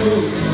you